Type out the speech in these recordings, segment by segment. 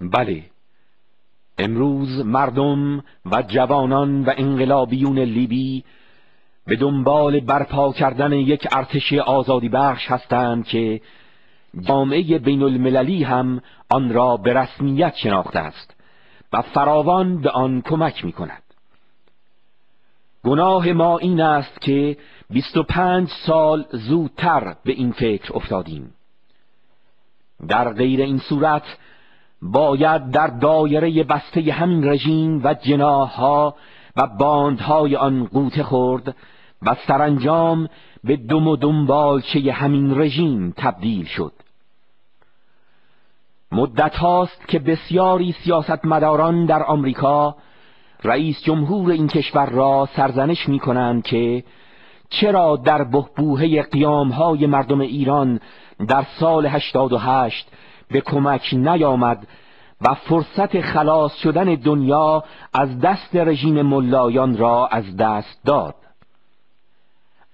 بله امروز مردم و جوانان و انقلابیون لیبی به دنبال برپا کردن یک ارتش آزادی بخش هستند که جامعه بین المللی هم آن را به رسمیت شناخته است و فراوان به آن کمک می کند. گناه ما این است که 25 سال زودتر به این فکر افتادیم در غیر این صورت باید در دایره بسته همین رژیم و جناها و باندهای آن قوطه خورد و سرانجام به دم و دنبالچه همین رژیم تبدیل شد. مدت هاست که بسیاری سیاستمداران در آمریکا رئیس جمهور این کشور را سرزنش می کنند که چرا در بهبوه قیامهای مردم ایران در سال 88 به کمک نیامد و فرصت خلاص شدن دنیا از دست رژیم ملایان را از دست داد.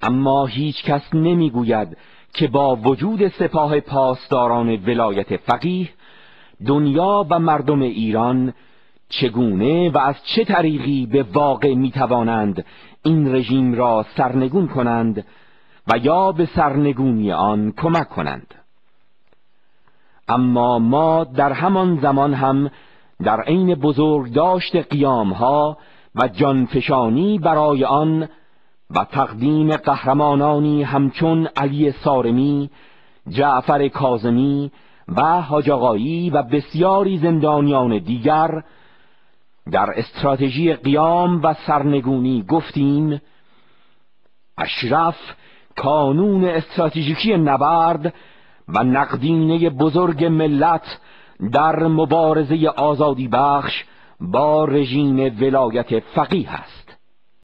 اما هیچ کس نمی‌گوید که با وجود سپاه پاسداران ولایت فقیه دنیا و مردم ایران چگونه و از چه طریقی به واقع می توانند این رژیم را سرنگون کنند و یا به سرنگونی آن کمک کنند؟ اما ما در همان زمان هم در عین بزرگ داشت قیام ها و جانفشانی برای آن و تقدیم قهرمانانی همچون علی سارمی، جعفر کازمی و حاجقایی و بسیاری زندانیان دیگر در استراتژی قیام و سرنگونی گفتیم. اشرف کانون استراتژیکی نبرد و نقدینه بزرگ ملت در مبارزه آزادی بخش با رژیم ولایت فقیه است.